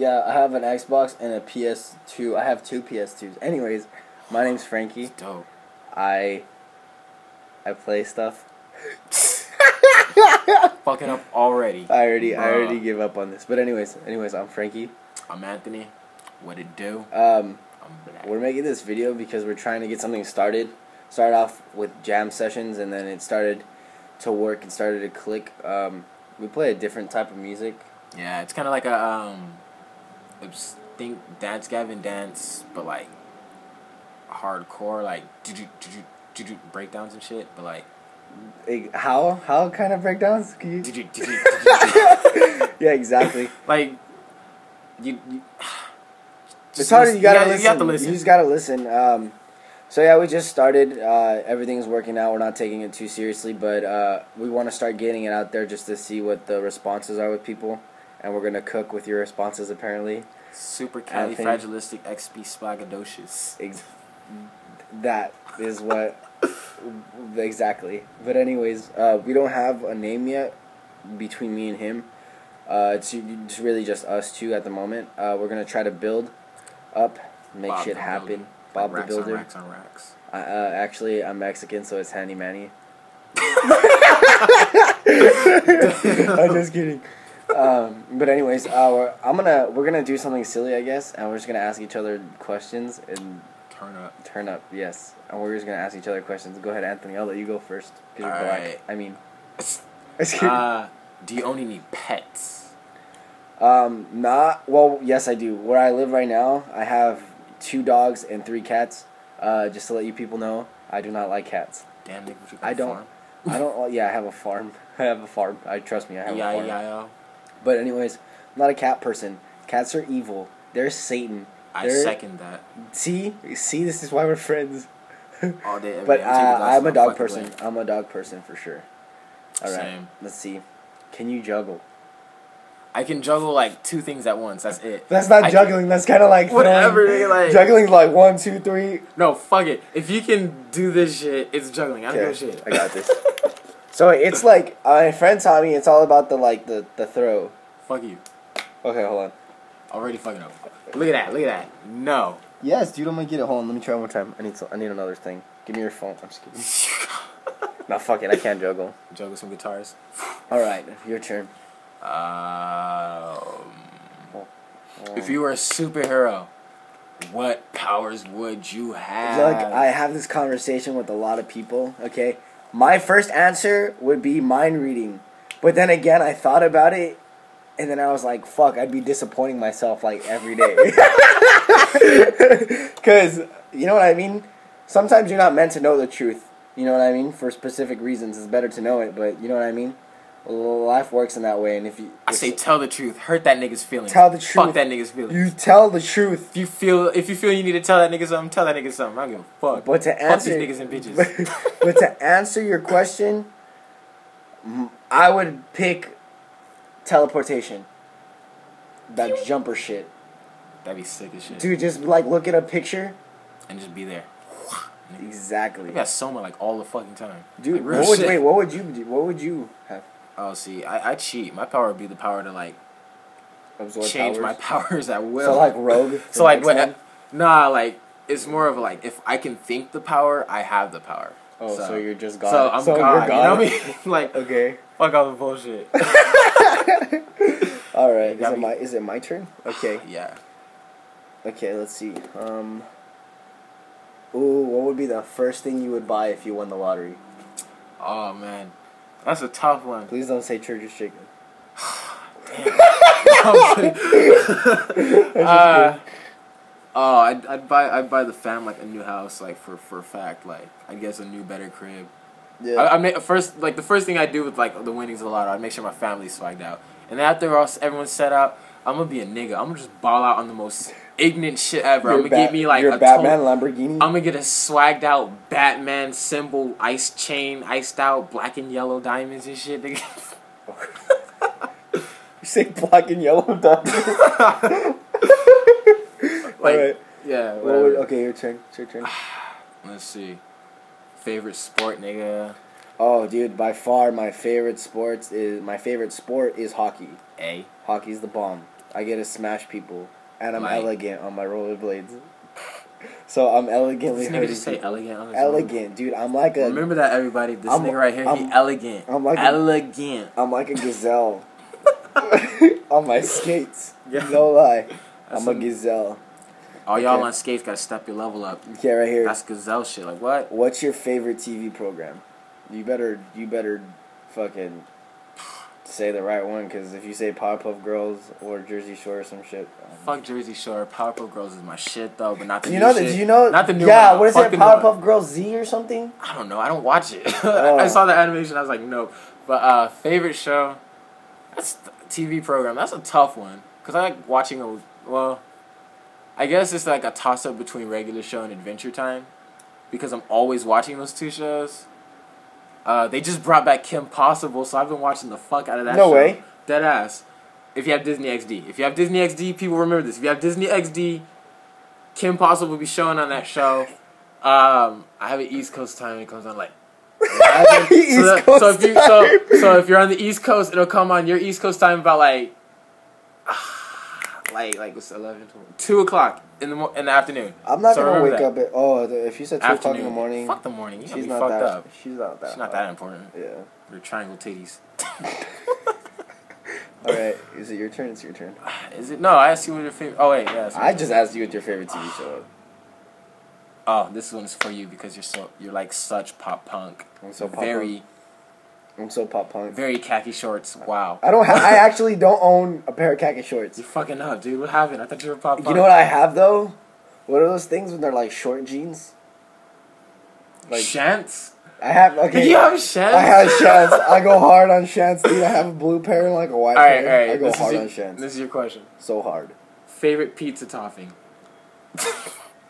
Yeah, I have an Xbox and a PS2. I have two PS2s. Anyways, my name's Frankie. It's dope. I I play stuff. Fucking up already. I already I already give up on this. But anyways, anyways, I'm Frankie. I'm Anthony. What it do? Um, we're making this video because we're trying to get something started. Started off with jam sessions and then it started to work and started to click. Um, we play a different type of music. Yeah, it's kind of like a um, think Dance Gavin Dance, but like hardcore, like do do do do do breakdowns and shit. But like How how kind of breakdowns? Can you? yeah, exactly. like you. you It's just hard. You gotta yeah, listen. You have to listen. You just gotta listen. Um, so yeah, we just started. Uh, everything's working out. We're not taking it too seriously, but uh, we want to start getting it out there just to see what the responses are with people, and we're gonna cook with your responses. Apparently, Super Anthony. califragilisticexpialidocious. Ex- that is what exactly. But anyways, uh, we don't have a name yet between me and him. Uh, it's, it's really just us two at the moment. Uh, we're gonna try to build up, make Bob shit happen. Builder. Bob the racks Builder. On racks on racks. I, uh, actually, I'm Mexican, so it's Handy Manny. I'm just kidding. Um, but anyways, uh, we're, I'm gonna we're gonna do something silly, I guess, and we're just gonna ask each other questions and Turn up. turn up. Yes, and we're just gonna ask each other questions. Go ahead, Anthony. I'll let you go first. 'cause you're black. Alright. I mean. Uh, do you only need pets? um, not well. Yes, I do. Where I live right now, I have two dogs and three cats. Uh, just to let you people know, I do not like cats. Damn, you I don't- farm? I don't. Yeah, I have a farm. I have a farm. I trust me. I have Yeah, a farm. yeah, yeah. But anyways, I'm not a cat person. Cats are evil. They're Satan. I They're- second that See, see, this is why we're friends. all day. Every But day. uh, I'm a dog person. way. I'm a dog person for sure. All right, Same. let's see. Can you juggle? I can juggle like two things at once. That's it. That's not I- juggling. That's kind of like Whatever, throwing- like- juggling. Like one, two, three. No, fuck it. If you can do this shit, it's juggling. I don't give a shit. I got this. so it's like uh, my friend taught me. It's all about the like the the throw. Fuck you. Okay, hold on. Already fucking up. Look at that. Look at that. No. Yes, dude. I'm gonna get it. Hold on. Let me try one more time. I need so, I need another thing. Give me your phone. I'm just kidding. no, fuck it. I can't juggle. Juggle some guitars. All right, your turn. Um, if you were a superhero, what powers would you have? Look, I have this conversation with a lot of people, okay? My first answer would be mind reading. But then again, I thought about it, and then I was like, fuck, I'd be disappointing myself like every day. Because, you know what I mean? Sometimes you're not meant to know the truth. You know what I mean? For specific reasons, it's better to know it, but you know what I mean? Life works in that way, and if you. I say tell the truth. Hurt that nigga's feelings. Tell the truth. Fuck that nigga's feelings. You tell the truth. if you feel if you feel you need to tell that nigga something, tell that nigga something. I don't give a fuck. But to fuck answer, these niggas and bitches. but to answer your question, I would pick teleportation. That jumper shit, That'd be sick as shit. dude. Just like look at a picture. And just be there. Exactly, I got Soma like all the fucking time. dude. Like, what would wait? What would you do? What would you have? Oh, see, I, I cheat. My power would be the power to like Absorb change my powers? powers at will. So like Rogue. So like what? X-Men? Nah, like it's more of like if I can think the power, I have the power. Oh, so, you're just God. So I'm you're God, You know what I mean? like Okay. fuck all the bullshit. All right. Is it my is it my turn? Okay. yeah. Okay. Let's see. Um. Ooh, what would be the first thing you would buy if you won the lottery? Oh man, that's a tough one. Please don't say Church's Chicken. Uh, oh, I'd, I'd buy I'd buy the fam like a new house like for for a fact like I guess a new better crib. Yeah. I, I make first like the first thing I do with like the winnings of the lotto, I make sure my family's swagged out, and after all, everyone's set out, I'm gonna be a nigga. I'm gonna just ball out on the most ignorant shit ever. I'm gonna get me like a Batman total- Lamborghini. I'm gonna get a swagged out Batman symbol, ice chain, iced out, black and yellow diamonds and shit. nigga. you say black and yellow dog. like, Alright. yeah. What Whatever. okay, your turn. Your turn. Let's see. Favorite sport, nigga. Oh, dude, by far my favorite sports is my favorite sport is hockey. A. Hockey's the bomb. I get to smash people, and I'm Like- elegant on my rollerblades. so I'm elegantly This nigga just say elegant on his elegant, dude. I'm like a Remember that, everybody. This I'm- nigga right here, he I'm- elegant. I'm like elegant. I'm like a gazelle on my skates. Yeah. No lie, That's I'm a gazelle. All y'all Okay. on skates gotta step your level up. Yeah, right here. That's gazelle shit. Like what? What's your favorite TV program? You better, you better, fucking say the right one, because if you say Powerpuff Girls or Jersey Shore or some shit, um, Fuck Jersey Shore. Powerpuff Girls is my shit though, but not the you know that? You know? Not the new yeah, one. what is Fuck it? the new one. Powerpuff Girls Z or something? I don't know. I don't watch it. Oh. I saw the animation. I was like, nope. But uh, favorite show. That's th- TV program. That's a tough one because I like watching a well. I guess it's like a toss up between regular show and Adventure Time, because I'm always watching those two shows. Uh, they just brought back Kim Possible, so I've been watching the fuck out of that. No show. way. Dead ass. If you have Disney XD, if you have Disney XD, people remember this. If you have Disney XD, Kim Possible will be showing on that show. Um, I have an East Coast time. It comes on like. So, that- Coast so if you, so, so if you're on the East Coast, it'll come on your East Coast time about like. Like like it's 11, 12, 2 o'clock in the mo- in the afternoon. I'm not So gonna remember wake that. up at. Oh, the- if you said two o'clock in the morning, Fuck the morning. You gotta she's be not fucked that. up. She's not that. It's not that important. Yeah. Your triangle titties. All right. Is it your turn? It's your turn. Is it? No, I asked you what your favorite. Oh wait, yeah. it's my I turn. just asked you what your favorite TV show is. Oh, this one's for you because you're so you're like such pop punk. I'm so pop very I'm so pop punk. very khaki shorts. Wow. I don't. Ha- I actually don't own a pair of khaki shorts. You fucking up, dude. What happened? I thought you were pop punk. You know what I have though? What are those things when they're like short jeans? Like Shants? I have. Okay. you have shants? I have shants. I go hard on shants, dude. I have a blue pair and like a white All right, pair. all right. I go this hard is on your, shants. This is your question. So hard. Favorite pizza topping?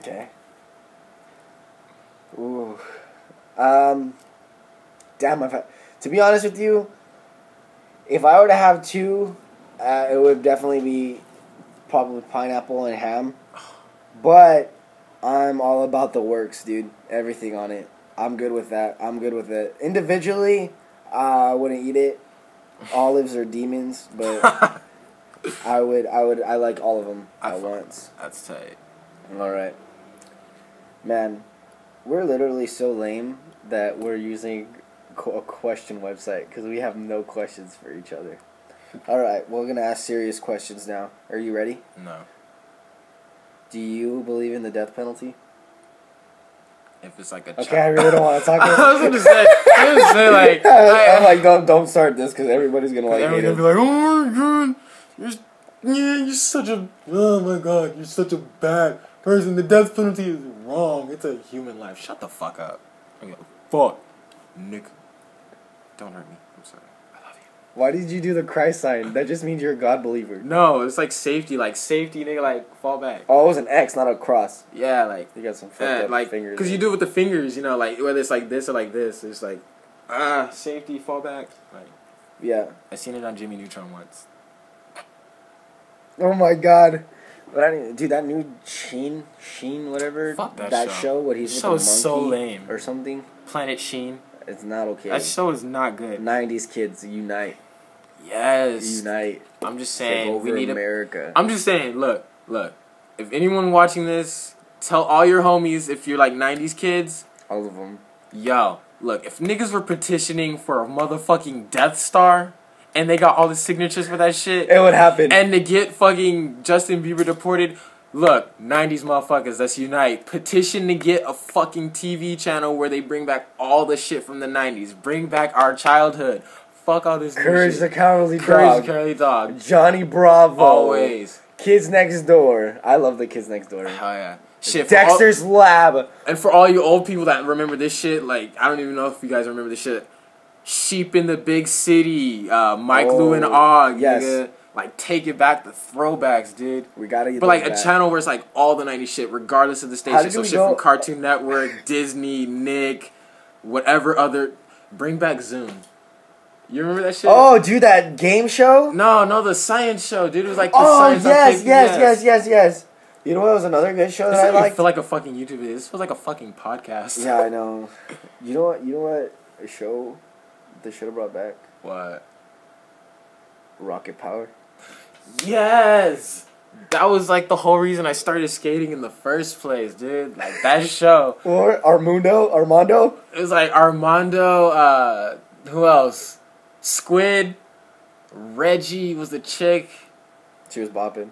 Okay. Ooh. Um. Damn. If I, to be honest with you, if I were to have two, uh, it would definitely be probably pineapple and ham. But I'm all about the works, dude. Everything on it. I'm good with that. I'm good with it. Individually, uh, I wouldn't eat it. Olives are demons, but I would. I would. I like all of them I at once. That's tight. All right, man. We're literally so lame that we're using a question website because we have no questions for each other. All right, we're gonna ask serious questions now. Are you ready? No. Do you believe in the death penalty? If it's like a Okay, I really don't want to talk. I about was gonna say, I was gonna say like, I'm like, don't don't start this because everybody's gonna like everyone's it. gonna be like, oh my god, you're, yeah, you're such a, oh my god, you're such a bad person. The death penalty is wrong. It's a human life. Shut the fuck up. Fuck, Nick. Don't hurt me. I'm sorry. I love you. Why did you do the Christ sign? That just means you're a God believer. No, it's like safety, like safety, nigga, like fall back. Oh, it was an X, not a cross. Yeah, like You got some fucked Yeah, up like, fingers. cause you do it with the fingers, you know, like whether it's like this or like this, it's like, ah, safety, fall back. Like Yeah. I seen it on Jimmy Neutron once. Oh my god. But I didn't, dude, that new Sheen, Sheen, whatever. Fuck that show. show. What he's Show with the is so lame. or something. Planet Sheen. It's not okay. That show is not good. '90s kids unite, Yes. unite, I'm just saying we need. America. I'm just saying, look, look. If anyone watching this, tell all your homies if you're like '90s kids, All of them. yo, look. If niggas were petitioning for a motherfucking Death Star, and they got all the signatures for that shit, It would happen. and to get fucking Justin Bieber deported. Look, 90s motherfuckers, let's unite. Petition to get a fucking TV channel where they bring back all the shit from the 90s. Bring back our childhood. Fuck all this Courage the Cowardly Courage Dog. the Cowardly Dog. Johnny Bravo. Always. Kids Next Door. I love the Kids Next Door. Oh yeah. Shit. For all, Dexter's Lab. and for all you old people that remember this shit, like I don't even know if you guys remember this shit. Sheep in the Big City, uh, Mike Oh, Lou and Og, yes. nigga. Like take it back the throwbacks, dude. We gotta get But like those a channel where it's like all the 90s shit, regardless of the station. So shit go- from Cartoon Network, Disney, Nick, whatever other. Bring back Zoom. You remember that shit? Oh, dude, that game show? No, no, the science show, dude. It was like the Oh, science on yes, yes, yes, yes, yes. You know what was another good show that I liked? feel like a fucking YouTube video. This feels like a fucking podcast. Yeah, I know. You know what? You know what? A show they should have brought back What? Rocket Power. Yes. That was like the whole reason I started skating in the first place, dude. Like that show. Or Armando, Armando. It was like Armando, uh who else? Squid, Reggie was the chick. She was bopping.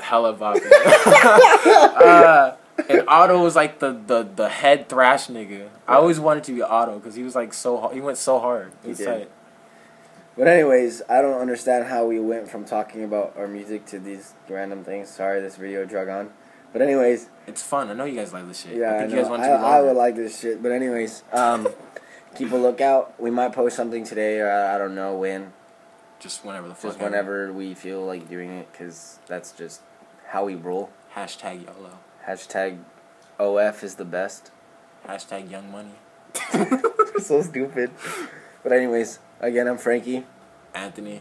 Hella bopping. uh, and Otto was like the, the, the head thrash nigga. I always wanted to be Otto because he was like so hard. He went so hard. He did. tight. But anyways, I don't understand how we went from talking about our music to these random things. Sorry, this video drug on. But anyways, It's fun. I know you guys like this shit. yeah, I I, you guys want I, to be I would like this shit. But anyways, um, keep a lookout. We might post something today, or I, I don't know when. Just whenever the fuck. Just whenever we feel like doing it, because that's just how we roll. Hashtag YOLO. Hashtag OF is the best. Hashtag Young Money. so stupid. But anyways, again, I'm Frankie. Anthony.